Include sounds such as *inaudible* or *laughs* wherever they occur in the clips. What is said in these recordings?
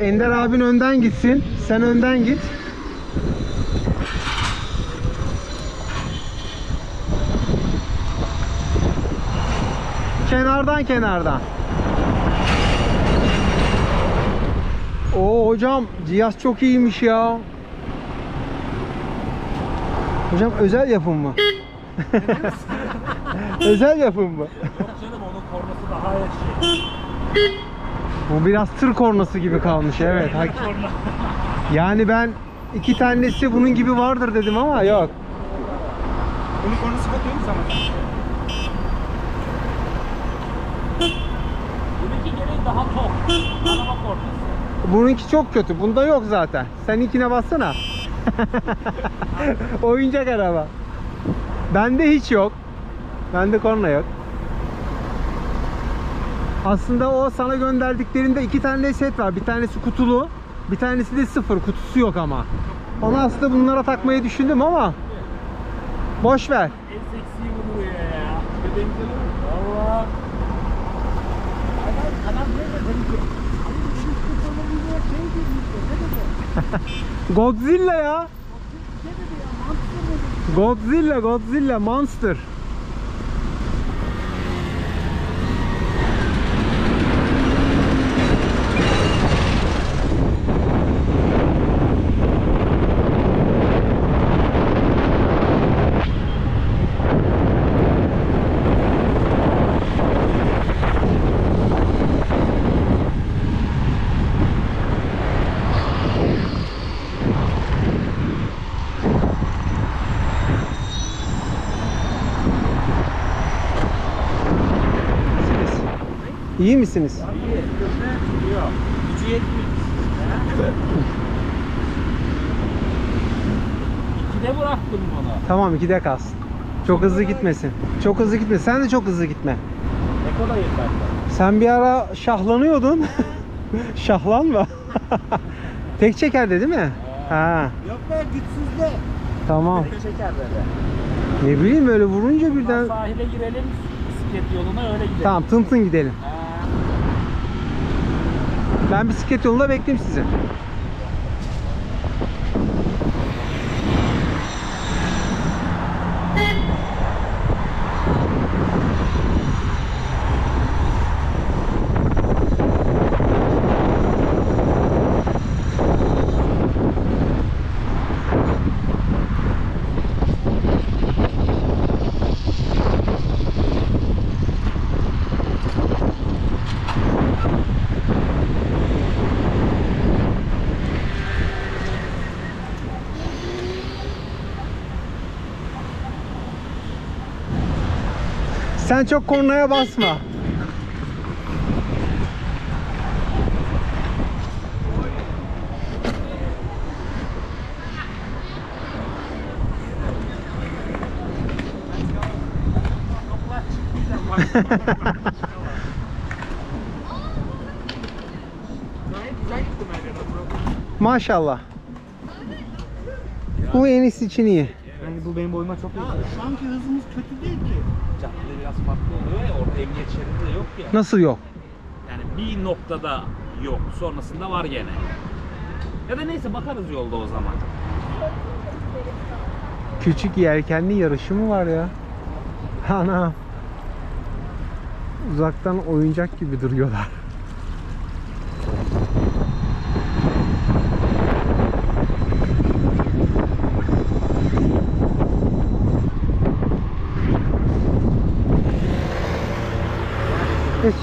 Ender abin önden gitsin. Sen önden git. Kenardan kenardan. Oo hocam cihaz çok iyiymiş ya. Hocam özel yapım mı? *laughs* *laughs* özel yapım mı? Yok canım onun kornası daha şey. Bu biraz tır kornası gibi kalmış evet. hak-. Yani ben iki tanesi bunun gibi vardır dedim ama yok. Bunun kornası bakıyor musun sana? Bununki gereği daha tok. Araba kornası. Bununki çok kötü. Bunda yok zaten. Sen ikine bassana. *laughs* Oyuncak araba. Bende hiç yok. Bende korna yok. Aslında o sana gönderdiklerinde iki tane set var. Bir tanesi kutulu, bir tanesi de sıfır. Kutusu yok ama. Onu aslında bunlara takmayı düşündüm ama boş ver. En seksi bunu ya ya. Bebeğim canım. Valla. Adam, adam ne dedi? Abi bu şu kutularında şey girmiş. Ne dedi? Godzilla ya. Ne dedi ya? Mantıklı mı dedi? Godzilla, Godzilla, Monster. Misiniz? İyi misiniz? İyi. Yok. Gücü yetmiyor. İkide bıraktım bunu. Tamam ikide kalsın. Çok hızlı gitmesin. Çok hızlı gitme. Sen de çok hızlı gitme. Ne kadar yeter? Sen bir ara şahlanıyordun. *laughs* Şahlanma. *laughs* Tek çekerde değil mi? Ha, Yok be güçsüz de. tamam. Tek çeker böyle. Ne bileyim böyle vurunca birden. Sahile girelim bisiklet yoluna öyle gidelim. Tamam tın tın gidelim. Ha. Ben bisiklet yolunda bekleyeyim sizi. Sen çok kornaya basma. *laughs* Maşallah. Bu en iyisi için iyi. Yani bu benim boyuma çok iyi. Şu anki hızımız kötü değil ki. Caddede biraz farklı oluyor ya orada emniyet şeridi de yok ya. Nasıl yok? Yani bir noktada yok. Sonrasında var gene. Ya da neyse bakarız yolda o zaman. Küçük yelkenli yarışı mı var ya? Ana. Uzaktan oyuncak gibi duruyorlar. Geç.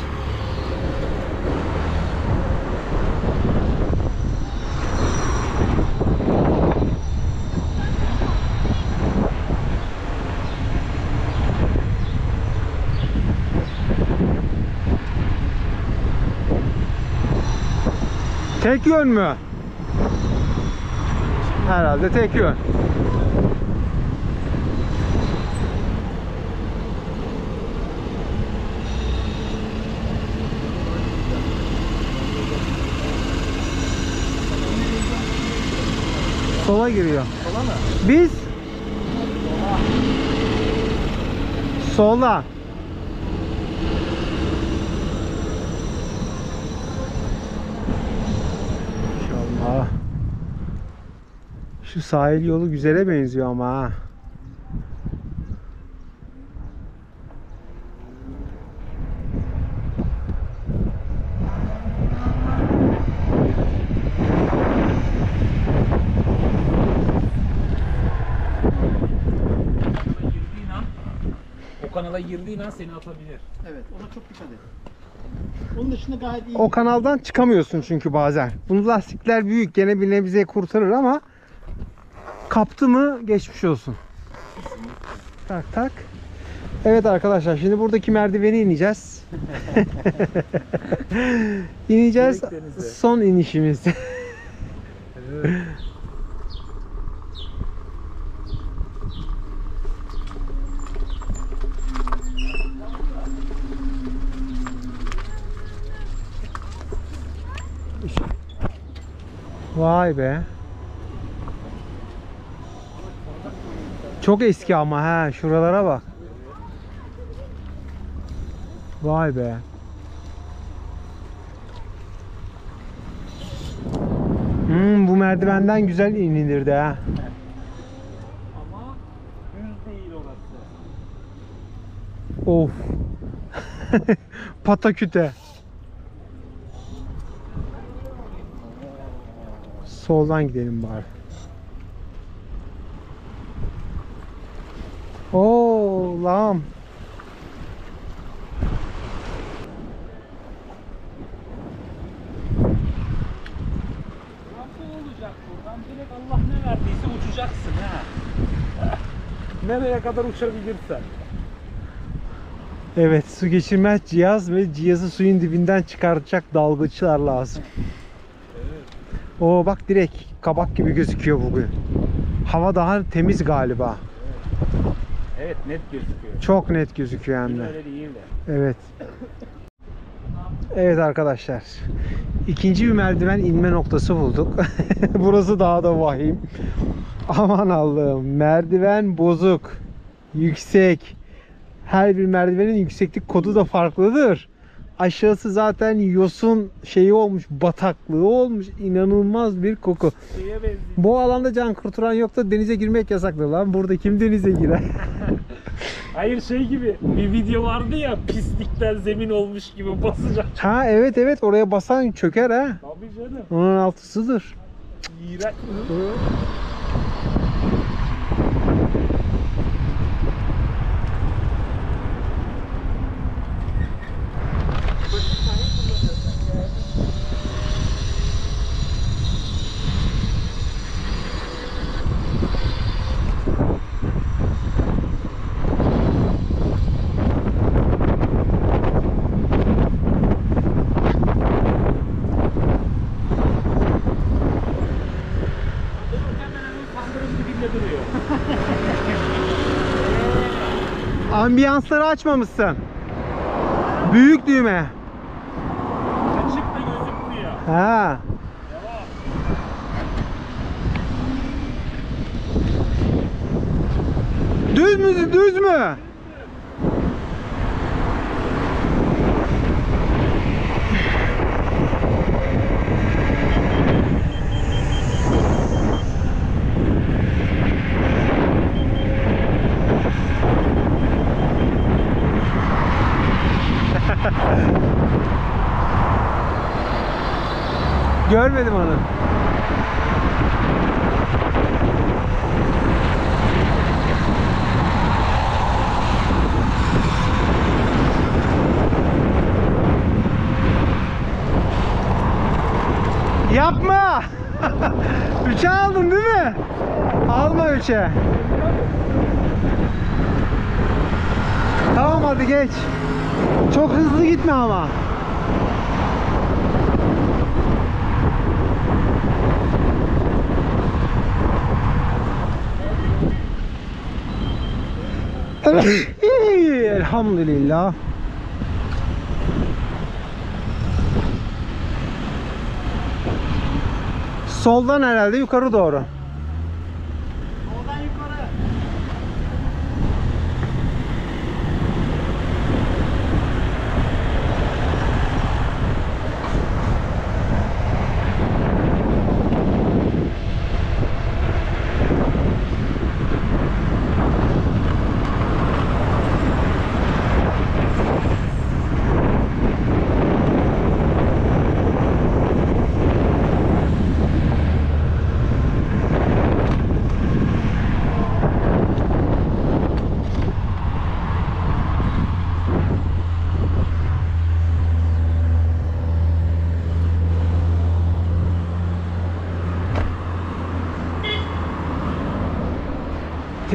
Tek yön mü? Herhalde tek yön. Sola giriyor. Sola mı? Biz Solda. İnşallah. Şu sahil yolu güzele benziyor ama ha. girdiğin an o kanala girdiğin an seni atabilir. Evet ona çok dikkat et. Onun dışında gayet iyi. O kanaldan çıkamıyorsun çünkü bazen. Bunun lastikler büyük gene bir nebze kurtarır ama kaptı mı geçmiş olsun. Tak tak. Evet arkadaşlar şimdi buradaki merdiveni ineceğiz. *laughs* ineceğiz. Son inişimiz. Vay be. Çok eski ama ha şuralara bak. Vay be. Hmm, bu merdivenden güzel inilirdi ha. Ama düz değil orası. Of. *laughs* Pataküte. Soldan gidelim bari. Oo, lan. Nasıl olacak buradan? Direkt Allah ne verdiyse uçacaksın ha. Nereye kadar uçabilirsen. Evet, su geçirmez cihaz ve cihazı suyun dibinden çıkartacak dalgıçlar lazım. Oo bak direkt kabak gibi gözüküyor bugün. Hava daha temiz galiba. Evet net gözüküyor. Çok net gözüküyor hem de. Öyle değil de. Evet. Evet arkadaşlar. İkinci bir merdiven inme noktası bulduk. *laughs* Burası daha da vahim. Aman Allah'ım. Merdiven bozuk. Yüksek. Her bir merdivenin yükseklik kodu da farklıdır. Aşağısı zaten yosun şeyi olmuş, bataklığı olmuş. İnanılmaz bir koku. Bu alanda can kurtaran yok da denize girmek yasaktır lan. Burada kim denize girer? *laughs* Hayır şey gibi bir video vardı ya pislikten zemin olmuş gibi basacak. ha evet evet oraya basan çöker ha. Tabii canım. Onun altısıdır. İğrenç. Hemen hemen kandırın dibinde duruyor. Ambiyansları açmamışsın. Büyük düğme. Açık da gözükmüyor. Ha. Düz mü düz mü? Görmedim onu. Yapma. *laughs* Üçe aldın değil mi? Alma üçe. Tamam hadi geç. Çok hızlı gitme ama. *laughs* Elhamdülillah. Soldan herhalde yukarı doğru.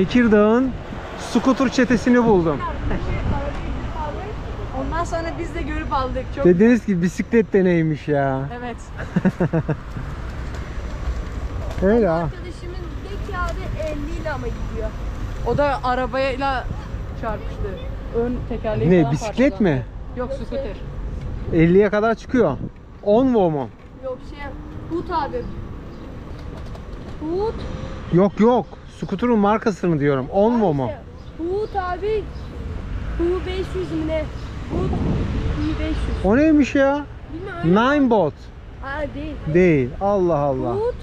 Tekirdağ'ın skuter çetesini buldum. Ondan sonra biz de görüp aldık. Çok Dediniz ki bisiklet de neymiş ya. evet. *laughs* Öyle ha. Arkadaşımın de ki abi 50 ile ama gidiyor. O da arabayla çarpıştı. Ön tekerleği Ne falan bisiklet parçalandı. mi? Yok scooter. 50'ye kadar çıkıyor. 10 mu? Yok şey Hut abi. Hut. Yok yok. Scooter'ın markasını diyorum. 10 mu mu? Hut abi. Hu 500 mi ne? Hu 500. O neymiş ya? Bilmiyorum. Nine bot. Ha değil. Değil. Allah Allah. Hut.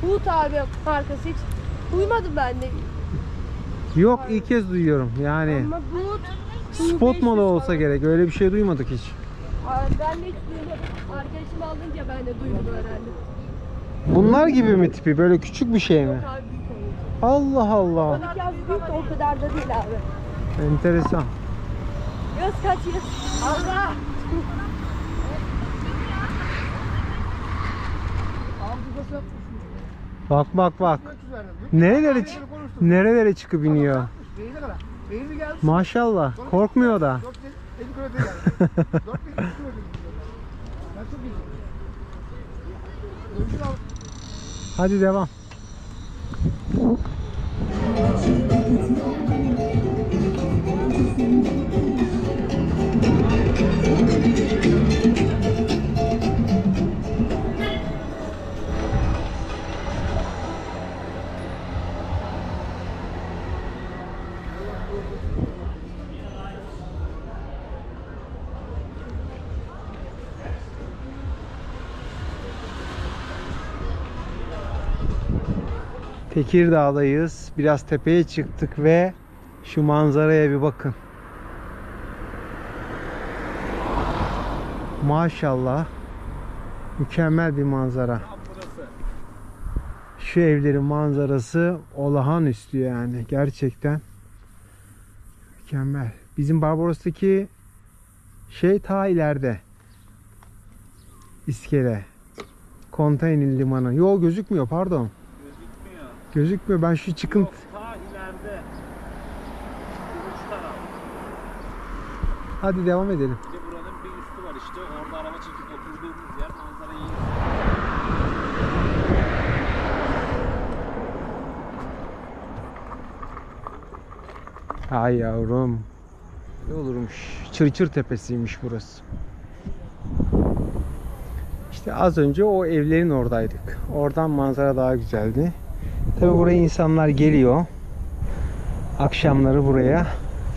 Hut abi markası hiç duymadım ben de. Yok ilk kez duyuyorum. Yani Ama. Hu spot 500 moda olsa falan. gerek. Öyle bir şey duymadık hiç. Aa, Ben de hiç duymadım. Arkadaşım alınca ben de duydum öğrendim. Bunlar gibi mi tipi? Böyle küçük bir şey mi? Abi büyük oyun. Allah Allah. Balık yaz büyük de o kadar da değil abi. Enteresan. Yaz kaç yaz? Allah! Bak bak bak. Nerelere nerelere çıkıp iniyor. Maşallah. Korkmuyor da. *laughs* 4 50 kilometre geldi. Tekirdağ'dayız. Biraz tepeye çıktık ve şu manzaraya bir bakın. Maşallah. Mükemmel bir manzara. Şu evlerin manzarası olağanüstü yani. Gerçekten mükemmel. Bizim Barbaros'taki şey ta ileride. İskele. Konteyner limanı. Yol gözükmüyor pardon. Gözükmüyor. Ben şu çıkıntı ileride. Hadi devam edelim. Bir de buranın bir üstü var işte. Orada araba çekip oturduğumuz yer manzara iyi. Ay yavrum. Ne olurmuş. Çırçır tepesiymiş burası. İşte az önce o evlerin oradaydık. Oradan manzara daha güzeldi. Tabi buraya insanlar geliyor. Akşamları buraya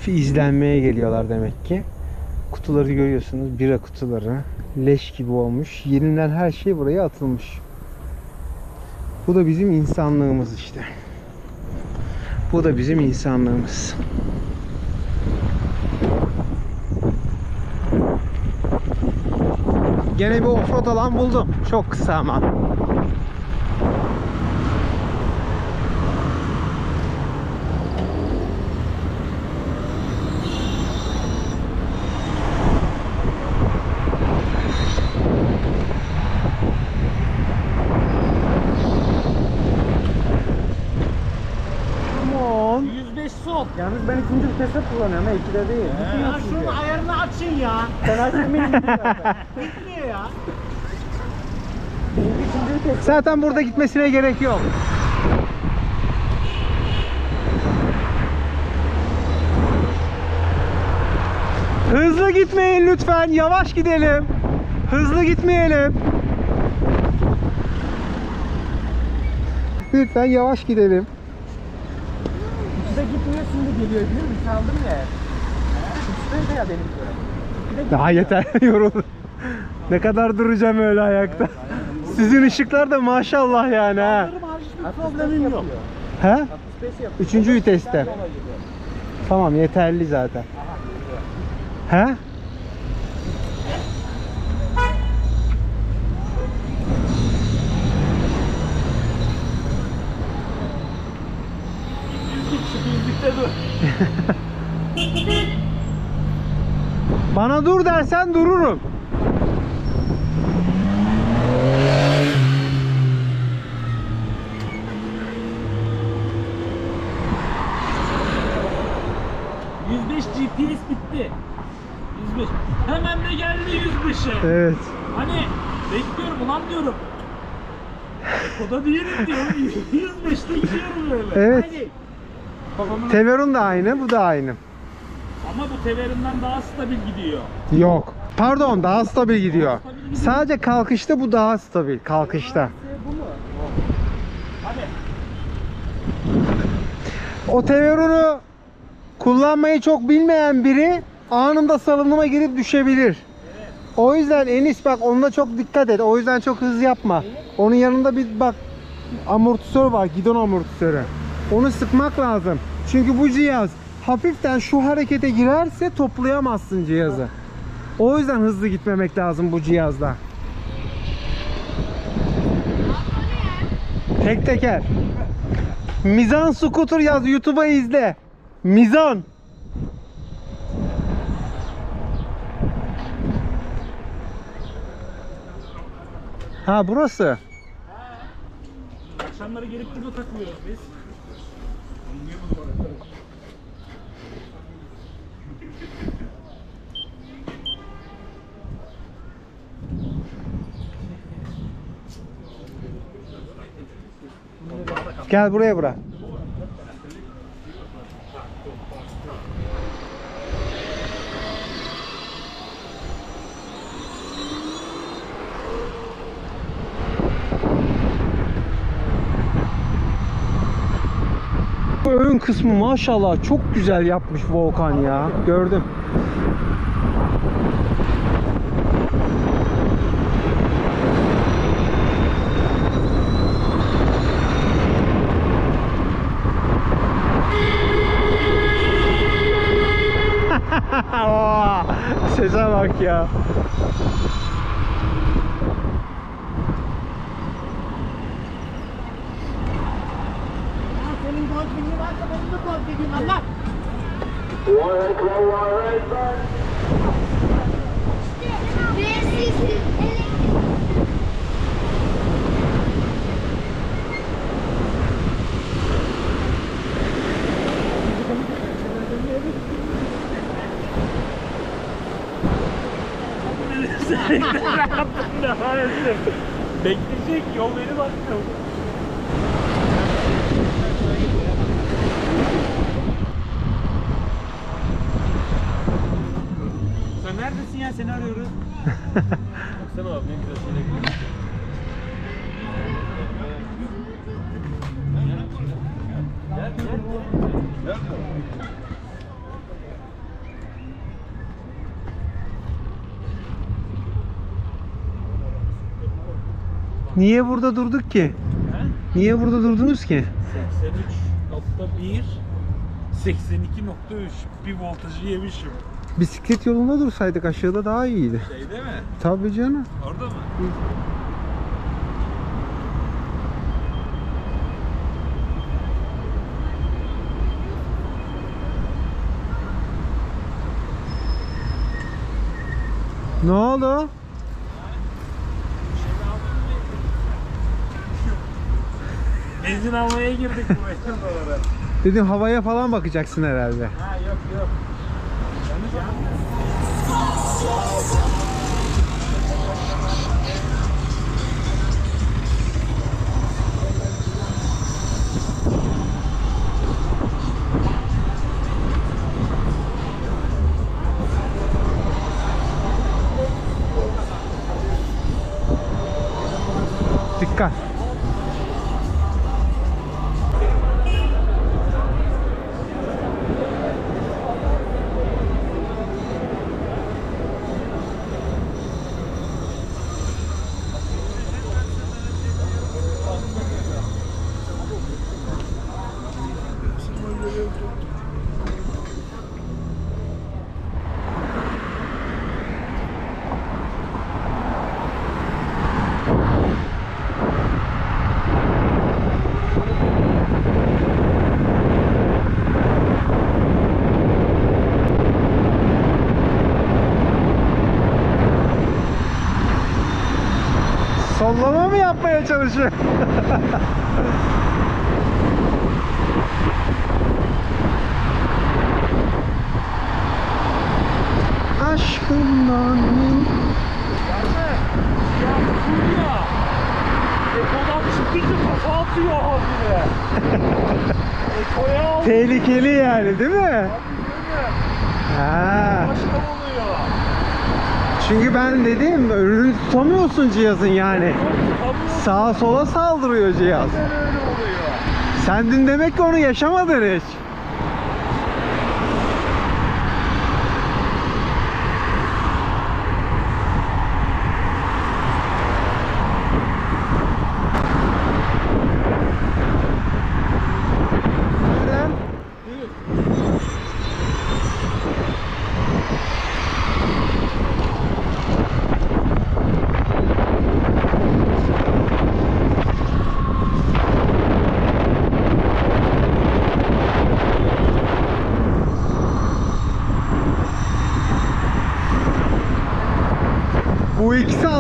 izlenmeye geliyorlar demek ki. Kutuları görüyorsunuz. Bira kutuları. Leş gibi olmuş. Yenilen her şey buraya atılmış. Bu da bizim insanlığımız işte. Bu da bizim insanlığımız. Gene bir offroad alan buldum. Çok kısa ama. Viteste kullanıyorum ha ikide değil. Ya şunun ayarını açın ya. Sen açtın benim Gitmiyor *laughs* ya. Zaten burada gitmesine gerek yok. Hızlı gitmeyin lütfen. Yavaş gidelim. Hızlı gitmeyelim. Lütfen yavaş gidelim. Geliyor biliyor musun? Çaldım ya. Üstte ya benim Daha yeter *laughs* yoruldum. Ne kadar duracağım öyle ayakta. Sizin ışıklar da maşallah yani ha. Problemim yok. He? Üçüncü viteste. Tamam yeterli zaten. He? Bana dur dersen dururum. GPS bitti. 105. Hemen de geldi 105'e. Evet. Hani bekliyorum ulan diyorum. Koda değilim diyorum. *laughs* 105'te gidiyorum böyle. Evet. Hani, Teverun da aynı, bu da aynı ama bu Teverin'den daha stabil gidiyor. Yok. Pardon, daha stabil gidiyor. Sadece kalkışta bu daha stabil. Kalkışta. Hadi. O Teverun'u kullanmayı çok bilmeyen biri anında salınıma girip düşebilir. O yüzden Enis bak onda çok dikkat et. O yüzden çok hız yapma. Onun yanında bir bak amortisör var. Gidon amortisörü. Onu sıkmak lazım. Çünkü bu cihaz hafiften şu harekete girerse toplayamazsın cihazı. O yüzden hızlı gitmemek lazım bu cihazda. Tek teker. Mizan Scooter yaz YouTube'a izle. Mizan. Ha burası. Akşamları gelip burada takılıyoruz biz. Gel buraya bırak. Ön kısmı maşallah çok güzel yapmış Volkan ya. Gördüm. *laughs* ó, sensacional aqui, ó. One, two, one, right, yol beni bakmıyor. Sen neredesin ya? Seni arıyoruz. Baksana abi ne güzel şeyler Niye burada durduk ki? Niye burada durdunuz ki? 83.1 82.3 bir voltajı yemişim. Bisiklet yolunda dursaydık aşağıda daha iyiydi. Şeyde mi? Tabii canım. Orada mı? Ne oldu? Benzin almaya girdik buraya doğru. Dedim havaya falan bakacaksın herhalde. Ha yok yok. Sollama mı yapmaya çalışıyor? *laughs* atıyor habire. *laughs* Aldı. Tehlikeli yani değil mi? Ha. Başka oluyor. Çünkü ben dedim önünü tutamıyorsun cihazın yani. Sağa sola saldırıyor cihaz. Sen dün demek ki onu yaşamadın hiç.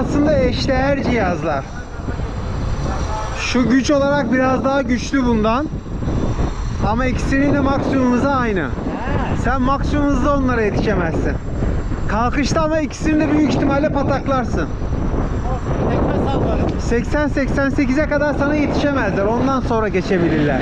Aslında eşdeğer cihazlar. Şu güç olarak biraz daha güçlü bundan. Ama ikisinin de maksimum hızı aynı. Sen maksimum hızda onlara yetişemezsin. Kalkışta ama ikisini de büyük ihtimalle pataklarsın. 80-88'e kadar sana yetişemezler. Ondan sonra geçebilirler.